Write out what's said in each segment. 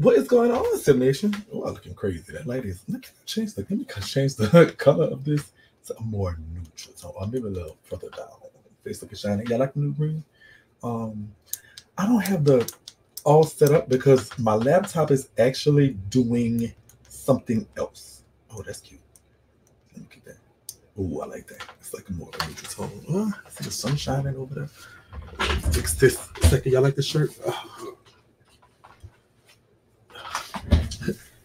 What is going on, Sip Nation? Oh, I'm looking crazy. That light is. Let me change the. Let me change the color of this to a more neutral. So I'll maybe a little further down. Face looking. Yeah, I like the new green. Um, I don't have the all set up because my laptop is actually doing something else. Oh, that's cute. Let me get that. Oh, I like that. It's like more neutral tone. Oh, I see the sun shining over there. Fix this. Second, y'all like the shirt? Oh.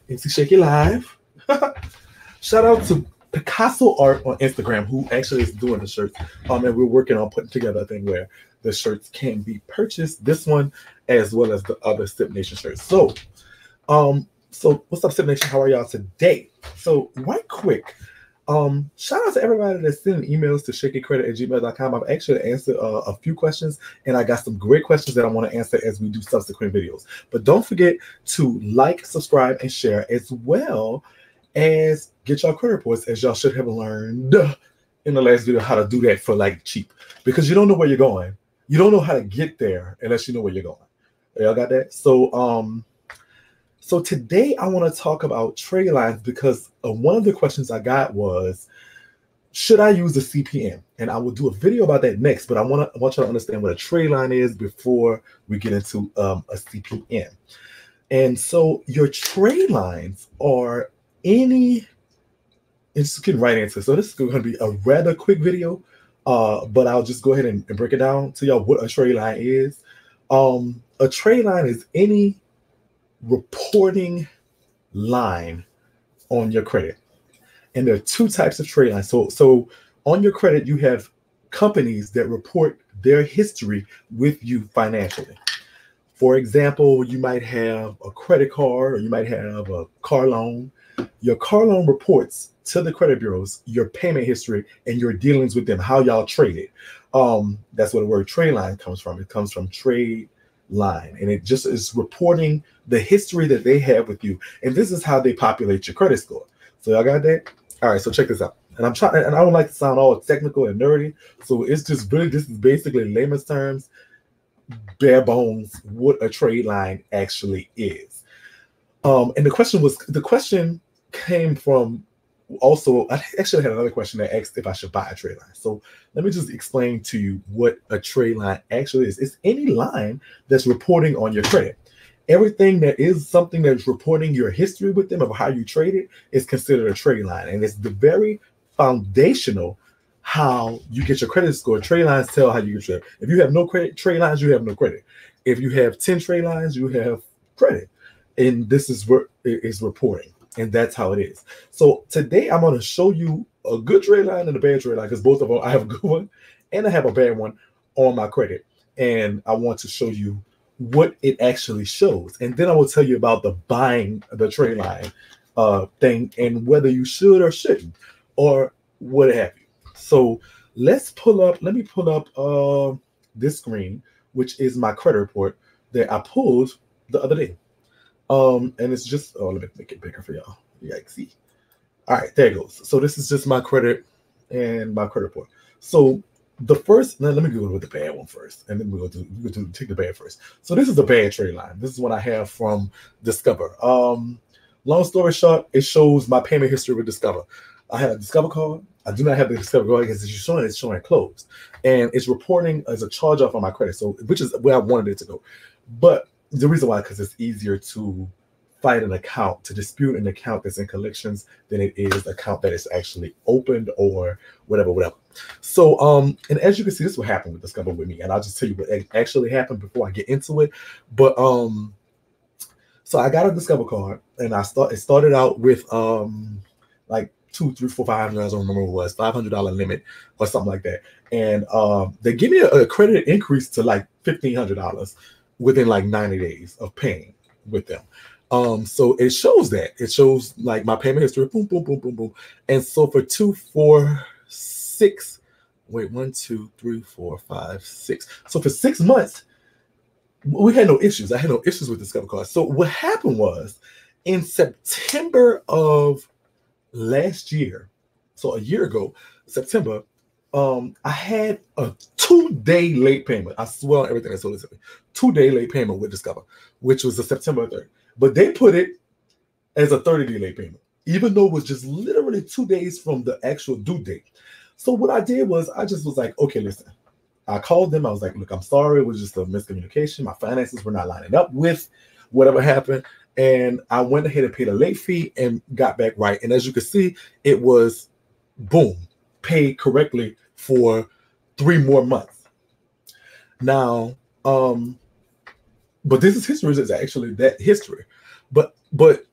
MC Shakie Live. Shout out to Picasso Art on Instagram, who actually is doing the shirts. Um, and we're working on putting together a thing where the shirts can be purchased. This one, as well as the other Sip Nation shirts. So, um, so what's up, Sip Nation? How are y'all today? So, right quick, um, shout out to everybody that's sending emails to shakiecredit at gmail.com. I've actually answered uh, a few questions, and I got some great questions that I want to answer as we do subsequent videos. But don't forget to like, subscribe, and share as well as get y'all credit reports, as y'all should have learned in the last video how to do that for like cheap because you don't know where you're going. You don't know how to get there unless you know where you're going. Y'all got that? So, um, so today I want to talk about trade lines because uh, one of the questions I got was, should I use a CPN? And I will do a video about that next, but I want to I want you to understand what a trade line is before we get into um, a CPN. And so your trade lines are any it's getting right into. So this is going to be a rather quick video, uh, but I'll just go ahead and, and break it down to y'all what a trade line is. Um, a trade line is any reporting line on your credit. And there are two types of trade lines. So, so on your credit, you have companies that report their history with you financially. For example, you might have a credit card or you might have a car loan. Your car loan reports to the credit bureaus your payment history and your dealings with them, how y'all traded. Um, that's where the word trade line comes from. It comes from trade line. And it just is reporting the history that they have with you. And this is how they populate your credit score. So y'all got that? All right so check this out. And i'm trying and i don't like to sound all technical and nerdy. So it's just really this is basically layman's terms bare bones what a trade line actually is. Um and the question was the question came from also I actually had another question that asked if I should buy a trade line. So let me just explain to you what a trade line actually is. It's any line that's reporting on your credit. Everything that is something that's reporting your history with them of how you traded is considered a trade line. And it's the very foundational how you get your credit score. Trade lines tell how you get your if you have no credit trade lines, you have no credit. If you have 10 trade lines, you have credit. And this is what is reporting and that's how it is. So today I'm going to show you a good trade line and a bad trade line because both of them I have a good one and I have a bad one on my credit, and I want to show you what it actually shows, and then I will tell you about the buying the trade line uh, thing and whether you should or shouldn't or what have you. So let's pull up. Let me pull up uh, this screen, which is my credit report that I pulled the other day. Um, and it's just oh, let me make it bigger for y'all. Yikesy. All right, there it goes. So this is just my credit and my credit report. So the first, let me go with the bad one first, and then we'll do we'll do take the bad first. So this is the bad trade line. This is what I have from Discover. Um, long story short, it shows my payment history with Discover. I have a Discover card. I do not have the Discover card because it's showing it's showing closed, and it's reporting as a charge off on my credit. So which is where I wanted it to go, but the reason why because it's easier to fight an account to dispute an account that's in collections than it is account that is actually opened or whatever whatever. So um and as you can see this will happen with discover with me and i'll just tell you what actually happened before i get into it. But um so i got a discover card and i start it started out with um like two three four five hundred i don't remember what it was 500 dollar limit or something like that. And um they give me a, a credit increase to like fifteen hundred dollars within like 90 days of paying with them. Um, so it shows that it shows like my payment history, boom, boom, boom, boom, boom. And so for two, four, six, wait, one, two, three, four, five, six. So for six months, we had no issues. I had no issues with Discover Card. So what happened was in September of last year, so a year ago, September, um, I had a two-day late payment. I swear on everything that's so me. Two-day late payment with Discover, which was the September 3rd. but they put it as a 30 day late payment, even though it was just literally two days from the actual due date. So what I did was I just was like, okay, listen. I called them. I was like, look, I'm sorry. It was just a miscommunication. My finances were not lining up with whatever happened. And I went ahead and paid a late fee and got back right. And as you can see, it was boom, paid correctly for three more months. Now, um, but this is history is actually that history. But but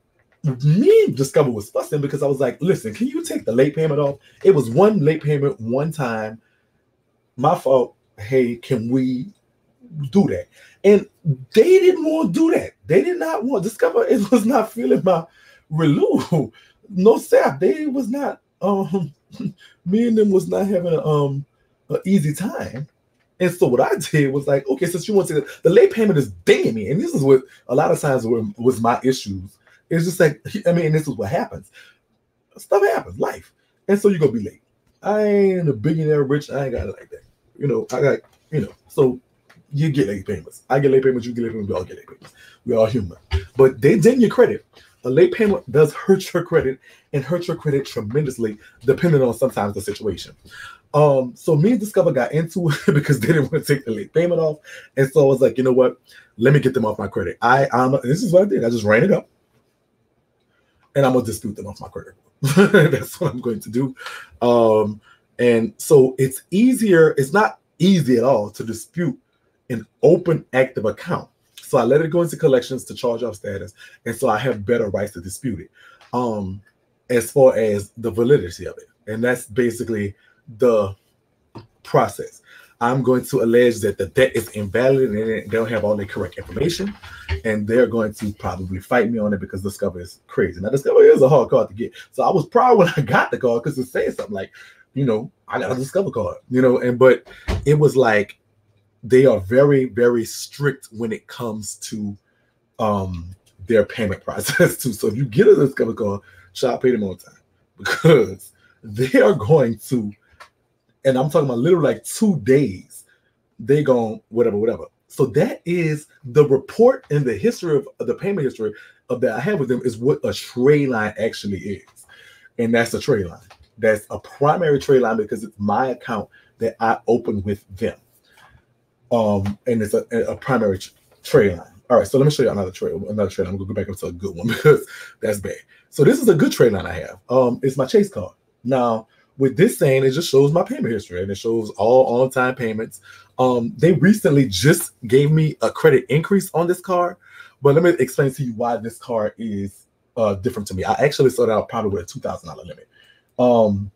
me Discover was fussing because I was like, listen, can you take the late payment off? It was one late payment one time. My fault. Hey, can we do that? And they didn't want to do that. They did not want Discover. It was not feeling my relu. No staff. They was not um me and them was not having um an easy time. And so what I did was like, okay, since you want to, the late payment is dinging me, and this is what a lot of times was my issues. It's just like, I mean, this is what happens. Stuff happens, life, and so you're gonna be late. I ain't a billionaire rich. I ain't got it like that. You know, I got, you know, so you get late payments. I get late payments. You get late payments. We all get late payments. We all human. But they ding your credit. A late payment does hurt your credit and hurt your credit tremendously, depending on sometimes the situation. Um, so me and Discover got into it because they didn't want to take the late payment off, and so I was like, you know what? Let me get them off my credit. I um, this is what I did. I just ran it up, and I'm gonna dispute them off my credit. That's what I'm going to do. Um, and so it's easier. It's not easy at all to dispute an open active account. So I let it go into collections to charge off status, and so I have better rights to dispute it. Um, as far as the validity of it, and that's basically the process. I'm going to allege that the debt is invalid and they don't have all the correct information, and they're going to probably fight me on it because Discover is crazy. Now, Discover is a hard card to get, so I was proud when I got the card because it said something like, you know, I got a Discover card, you know, and but it was like they are very, very strict when it comes to um their payment process too. So if you get a Discover card, to pay them on time because they are going to and I'm talking about literally like two days, they gone whatever, whatever. So that is the report and the history of, the payment history of that I have with them is what a trade line actually is. And that's a trade line. That's a primary trade line because it's my account that I open with them. Um, and it's a, a primary trade line. All right, so let me show you another trade. Another trade. I'm gonna go back up to a good one because that's bad. So this is a good trade line I have. Um, it's my Chase card. Now, with this saying, it just shows my payment history and it shows all on-time payments. Um, they recently just gave me a credit increase on this card, but let me explain to you why this card is uh, different to me. I actually started out probably with a two thousand dollar limit. Um,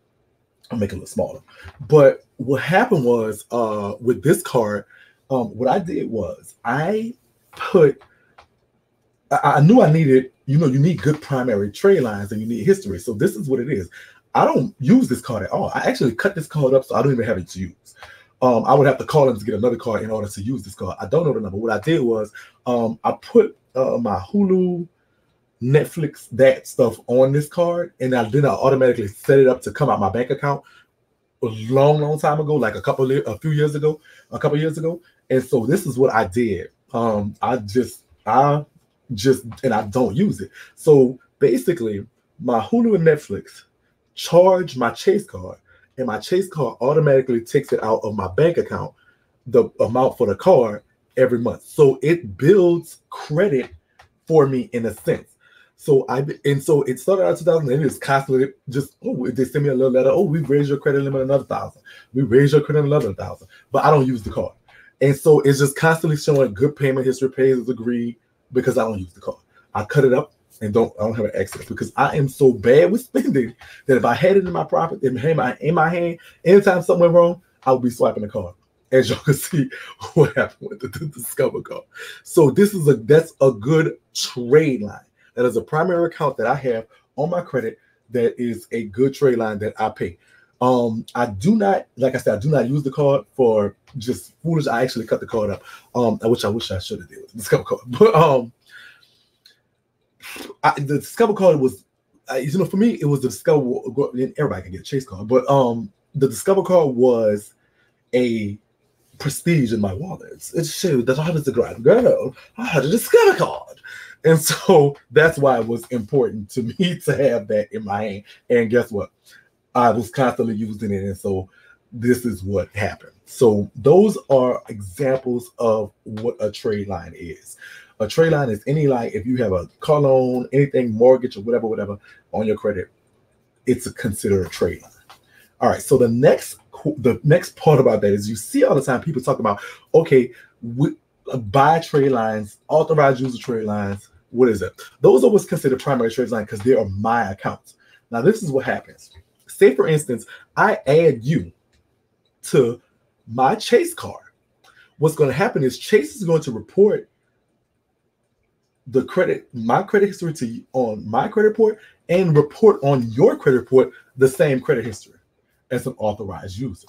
I'll make it a little smaller. But what happened was uh, with this card, um, what I did was I put I, I knew I needed, you know, you need good primary trade lines and you need history. So this is what it is. I don't use this card at all. I actually cut this card up so I don't even have it to use. Um, I would have to call them to get another card in order to use this card. I don't know the number. What I did was um, I put uh, my Hulu, Netflix, that stuff on this card, and I then I automatically set it up to come out my bank account a long, long time ago, like a couple, of, a few years ago, a couple years ago. And so this is what I did. Um, I just, I just, and I don't use it. So basically, my Hulu and Netflix charge my Chase card, and my Chase card automatically takes it out of my bank account, the amount for the card every month. So it builds credit for me in a sense. So I and so it started out 2000 and it's constantly just oh they send me a little letter oh we raised your credit limit another thousand we raised your credit another thousand but I don't use the card and so it's just constantly showing good payment history pays as agreed because I don't use the card I cut it up and don't I don't have an excess because I am so bad with spending that if I had it in my profit in my in my hand, anytime something went wrong, I would be swiping the card. As y'all can see, what happened with the, the Discover card. So this is a that's a good trade line. That is a primary account that I have on my credit that is a good trade line that I pay. Um, I do not, like I said, I do not use the card for just foolish. I actually cut the card up, um, which I wish I should have did with the Discover card. But um, I, the Discover card was, I, you know, for me, it was the Discover. Everybody can get a Chase card, but um, the Discover card was a prestige in my wallet. It showed that I was a grand girl. I had a Discover card, And so that's why it was important to me to have that in my hand. And guess what? I was constantly using it. And so this is what happened. So those are examples of what a trade line is. A trade line is any line if you have a car loan, anything, mortgage, or whatever, whatever on your credit, it's a considered a trade line. All right. So the next the next part about that is you see all the time people talk about okay, we, uh, buy trade lines, authorized user trade lines. What is it? Those are what's considered primary trade line because they are my accounts. Now this is what happens. Say for instance, I add you to my Chase card. What's going to happen is Chase is going to report the credit, my credit history to on my credit report and report on your credit report the same credit history as an authorized user.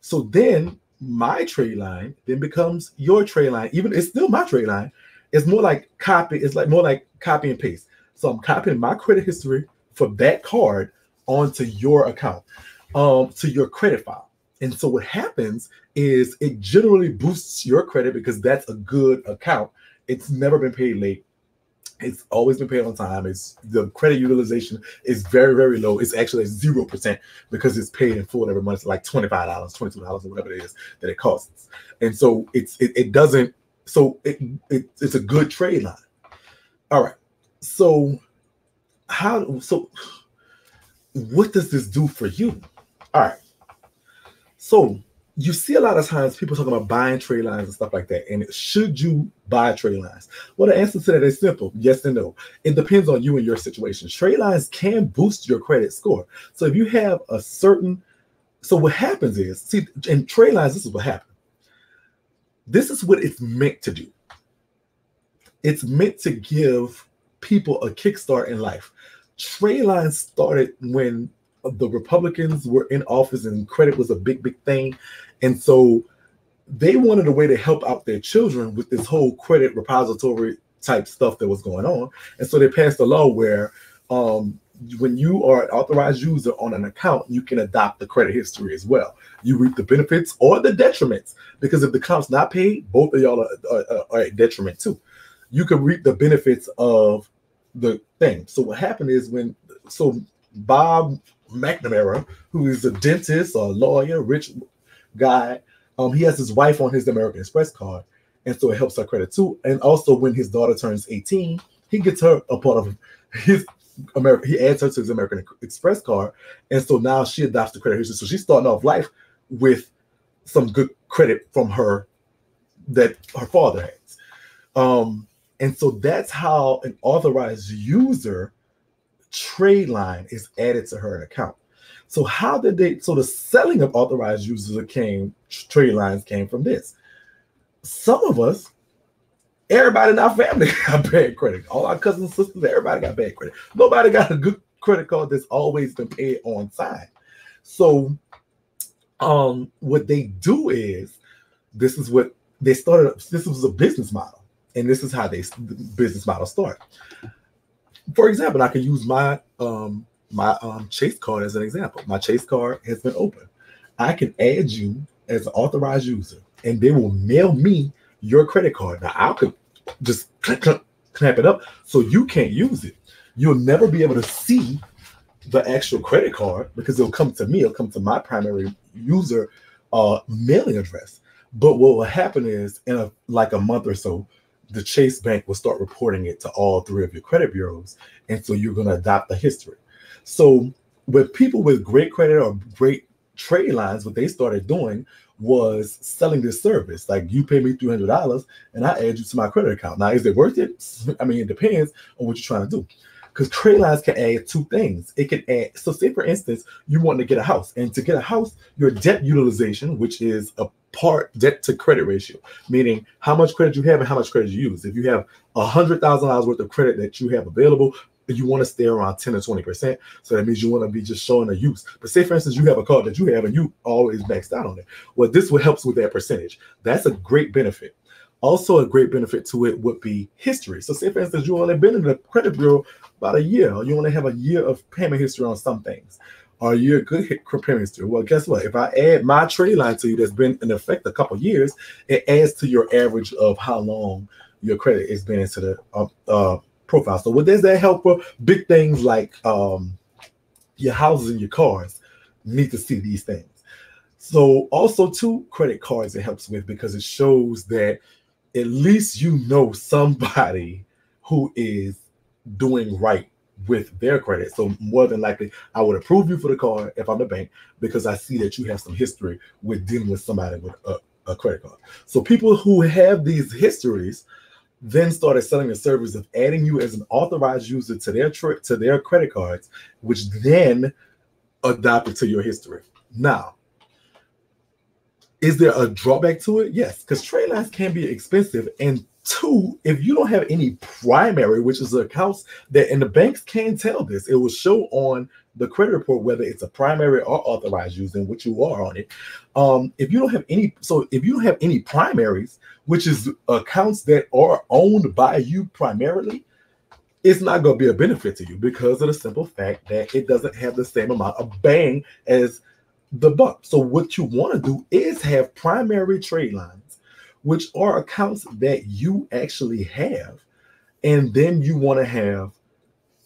So then my trade line then becomes your trade line. Even it's still my trade line. It's more like copy, it's like more like copy and paste. So I'm copying my credit history for that card onto your account, um, to your credit file. And so what happens is it generally boosts your credit because that's a good account. It's never been paid late. It's always been paid on time. It's the credit utilization is very, very low. It's actually zero percent because it's paid in full every month. It's like $25, $22, or whatever it is that it costs. And so it's it, it doesn't so it, it it's a good trade line. All right. So how so what does this do for you? All right. So you see a lot of times people talking about buying trade lines and stuff like that. And should you buy trade lines? Well, the answer to that is simple yes and no. It depends on you and your situation. Trade lines can boost your credit score. So if you have a certain, so what happens is, see, in trade lines, this is what happens. This is what it's meant to do. It's meant to give people a kickstart in life. Trade lines started when the Republicans were in office and credit was a big, big thing. And so they wanted a way to help out their children with this whole credit repository type stuff that was going on. And so they passed a law where um, when you are an authorized user on an account, you can adopt the credit history as well. You reap the benefits or the detriments because if the account's not paid, both of y'all are, are, are at detriment too. You can reap the benefits of the thing. So what happened is when so Bob McNamara, who is a dentist or a lawyer, rich guy. Um, he has his wife on his American Express card, and so it helps her credit too. And also, when his daughter turns 18, he gets her a part of his American. He adds her to his American Express card, and so now she adopts the credit history. So she's starting off life with some good credit from her that her father has. Um, and so that's how an authorized user trade line is added to her account. So how did they? So the selling of authorized users came trade lines came from this. Some of us, everybody in our family got bad credit. All our cousins sisters, everybody got bad credit. Nobody got a good credit card that's always been paid on time. So, um, what they do is, this is what they started. This was a business model, and this is how they the business model start for example, I can use my um my um Chase card as an example. My Chase card has been open. I can add you as an authorized user, and they will mail me your credit card. Now I could just clamp it up so you can't use it. You'll never be able to see the actual credit card because it'll come to me, it'll come to my primary user uh mailing address. But what will happen is in a like a month or so, the Chase Bank will start reporting it to all three of your credit bureaus. And so you're going to adopt the history. So with people with great credit or great trade lines, what they started doing was selling this service. Like you pay me $300 and I add you to my credit account. Now, is it worth it? I mean, it depends on what you're trying to do. Because trade lines can add two things. It can add, so say for instance, you want to get a house. And to get a house, your debt utilization, which is a part debt to credit ratio, meaning how much credit you have and how much credit you use. If you have a hundred thousand dollars worth of credit that you have available, you want to stay around 10 or 20 percent. So that means you want to be just showing a use. But say, for instance, you have a card that you have and you always maxed out on it. Well, this will helps with that percentage. That's a great benefit. Also, a great benefit to it would be history. So, say for instance, you only been in the credit bureau about a year, or you only have a year of payment history on some things. Are you a good payment history? Well, guess what? If I add my trade line to you that's been in effect a couple years, it adds to your average of how long your credit has been into the uh, uh, profile. So what does that help for? Big things like um, your houses and your cars need to see these things. So also two credit cards it helps with because it shows that at least you know somebody who is doing right with their credit. So more than likely, I would approve you for the card if I'm the bank because I see that you have some history with dealing with somebody with a, a credit card. So people who have these histories then started selling the service of adding you as an authorized user to their tra- to their credit cards, which then adopted to your history. Now, is there a drawback to it? Yes, because trade lines can be expensive. And two, if you don't have any primary, which is accounts that, and the banks can tell this, it will show on the credit report whether it's a primary or authorized using which you are on it. Um, if you don't have any, so if you don't have any primaries, which is accounts that are owned by you primarily, it's not going to be a benefit to you because of the simple fact that it doesn't have the same amount of bang as the buck. So what you want to do is have primary trade lines, which are accounts that you actually have, and then you want to have,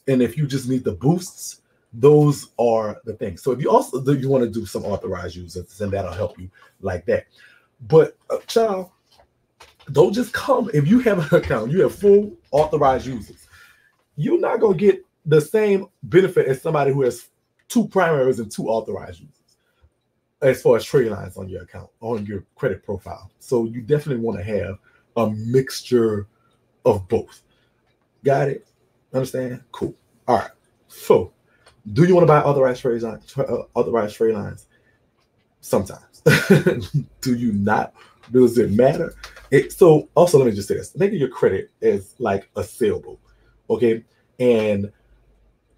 and if you just need the boosts, those are the things. So if you also do you want to do some authorized users, then that'll help you like that. But uh, child, don't just come if you have an account, you have full authorized users. You're not gonna get the same benefit as somebody who has two primaries and two authorized users as far as trade lines on your account, on your credit profile. So you definitely want to have a mixture of both. Got it? Understand? Cool. All right. So, do you want to buy authorized trade lines? Uh, authorized trade lines? Sometimes. do you not? Does it matter? It, so, also, let me just say this: think of your credit as like a sailboat, okay? And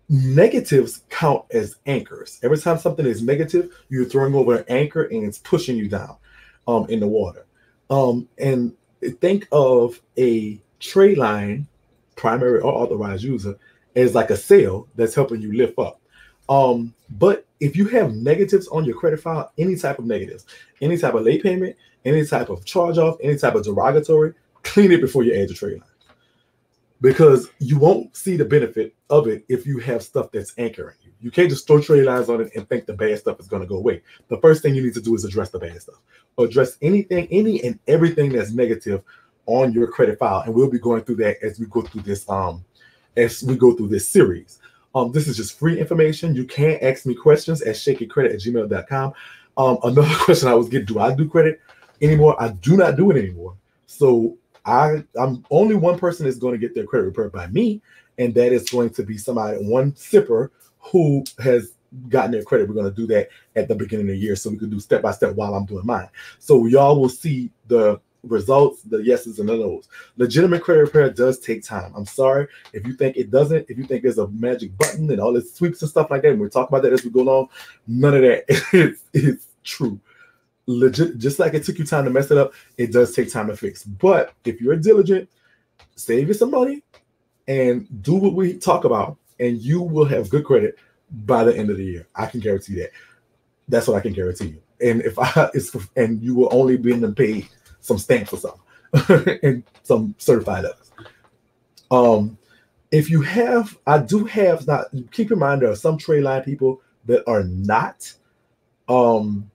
negatives count as anchors. Every time something is negative, you're throwing over an anchor and it's pushing you down um, in the water. Um, and think of a trade line, primary or authorized user, as like a sail that's helping you lift up. Um, but if you have negatives on your credit file, any type of negatives, any type of late payment, any type of charge off, any type of derogatory, clean it before you add your trade line because you won't see the benefit of it if you have stuff that's anchoring you. You can't just throw trade lines on it and think the bad stuff is going to go away. The first thing you need to do is address the bad stuff. Address anything, any and everything that's negative on your credit file. And we'll be going through that as we go through this um as we go through this series. Um, this is just free information. You can ask me questions at shakiecredit at gmail.com. Um, another question I was getting, do I do credit anymore? I do not do it anymore. So I I'm only one person is going to get their credit report by me, and that is going to be somebody one sipper who has gotten their credit. We're going to do that at the beginning of the year, so we can do step by step while I'm doing mine. So y'all will see the results, the yeses and the nos. Legitimate credit repair does take time. I'm sorry if you think it doesn't. If you think there's a magic button and all this sweeps and stuff like that, and we're talking about that as we go along, none of that is, is true legit, just like it took you time to mess it up, it does take time to fix. But if you're diligent, save you some money and do what we talk about, and you will have good credit by the end of the year. I can guarantee that. That's what I can guarantee you. And if I it's and you will only be in them paid some stamps or something and some certified others. Um, if you have, I do have not keep in mind there are some trade line people that are not um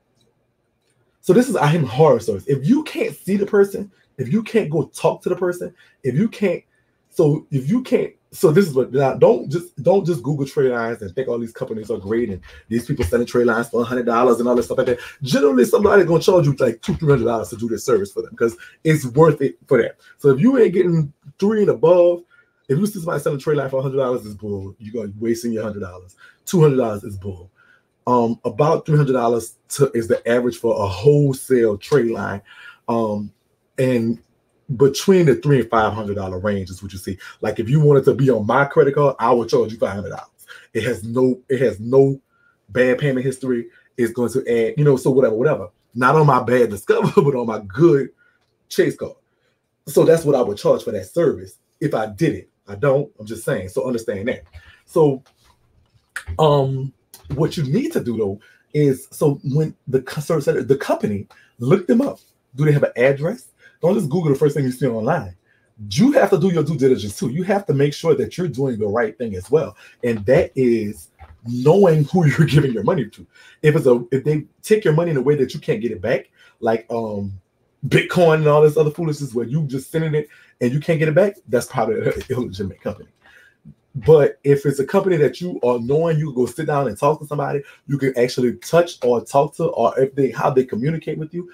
so this is I am horror stories. If you can't see the person, if you can't go talk to the person, if you can't, so if you can't, so this is what now don't just don't just Google trade lines and think all these companies are great and these people selling trade lines for hundred dollars and all this stuff like that. Generally, somebody's gonna charge you like two, three hundred dollars to do this service for them because it's worth it for that. So if you ain't getting three and above, if you see somebody selling trade line for hundred dollars is bull, you're gonna wasting your hundred dollars. Two hundred dollars is bull um, about three hundred dollars is the average for a wholesale trade line, um, and between the three and five hundred dollar range is what you see. Like if you wanted to be on my credit card, I would charge you five hundred dollars. It has no, it has no bad payment history. It's going to add, you know, so whatever, whatever. Not on my bad Discover, but on my good Chase card. So that's what I would charge for that service if I did it. I don't. I'm just saying. So understand that. So, um, what you need to do though is so when the customer the company look them up. Do they have an address? Don't just Google the first thing you see online. you have to do your due diligence too. You have to make sure that you're doing the right thing as well. And that is knowing who you're giving your money to. If it's a if they take your money in a way that you can't get it back, like um Bitcoin and all this other foolishness where you just sending it and you can't get it back, that's probably an illegitimate company. But if it's a company that you are knowing, you go sit down and talk to somebody, you can actually touch or talk to, or if they how they communicate with you,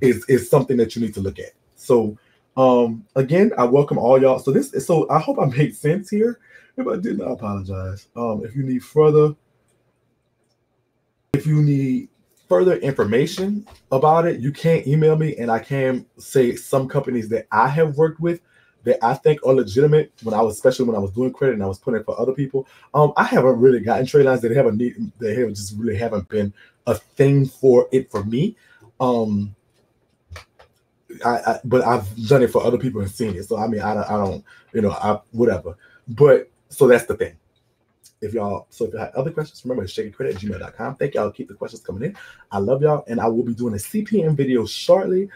is is something that you need to look at. So um again, I welcome all y'all. So this is so I hope I made sense here. If I didn't, I apologize. Um, if you need further, if you need further information about it, you can email me and I can say some companies that I have worked with that I think are legitimate when I was, especially when I was doing credit and I was putting it for other people. Um, I haven't really gotten trade lines that haven't need they have just really haven't been a thing for it for me. Um, I, I, but I've done it for other people and seen it. So I mean, I don't, I don't, you know, I whatever. But so that's the thing. If y'all, so if you have other questions, remember it's credit at gmail.com. Thank y'all. Keep the questions coming in. I love y'all, and I will be doing a CPN video shortly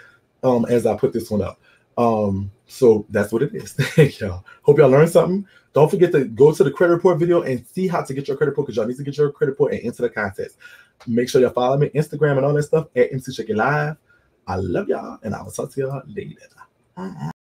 um, as I put this one up. Um, so that's what it is. Thank y'all. Hope y'all learned something. Don't forget to go to the credit report video and see how to get your credit report because y'all need to get your credit report and enter the contest. Make sure y'all follow me Instagram and all that stuff at MC Shakie Live. I love y'all, and I will talk to y'all later.